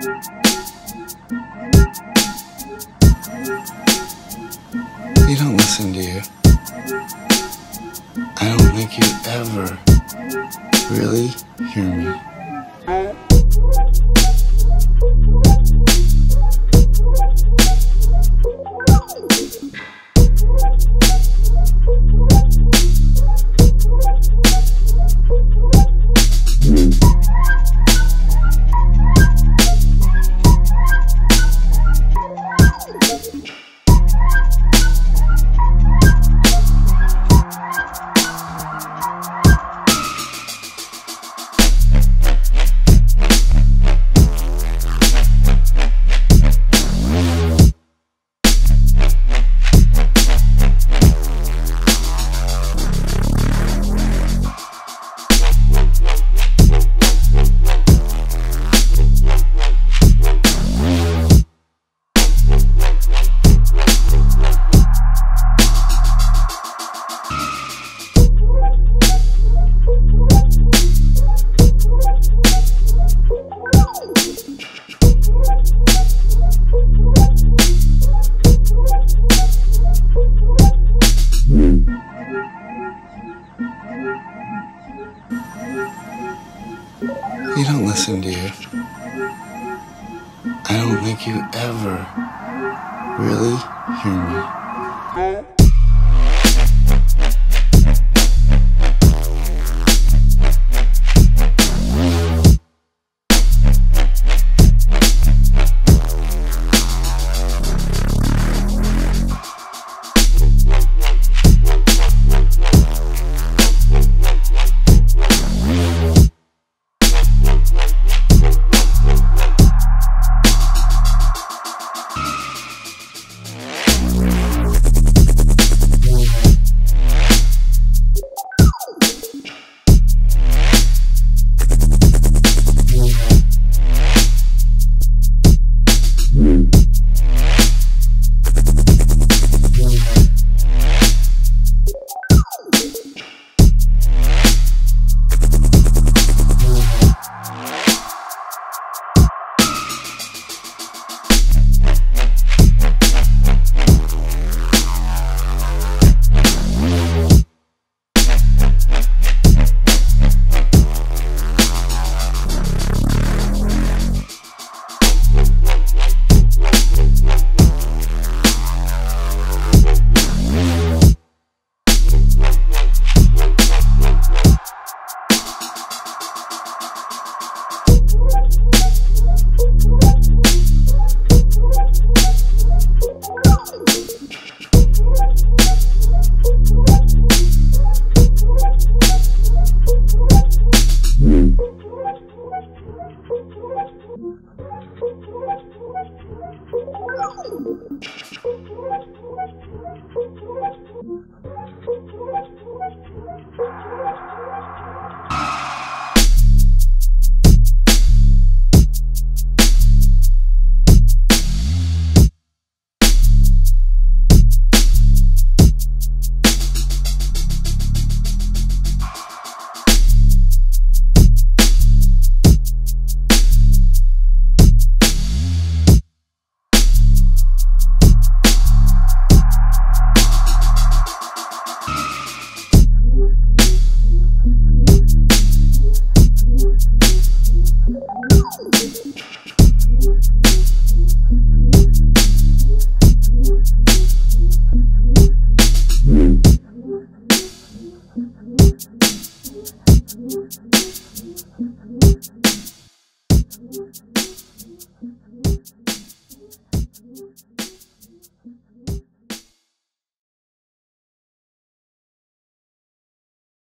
You don't listen, do you? I don't think you ever really hear me. You don't listen, do you? I don't think you ever really hear me.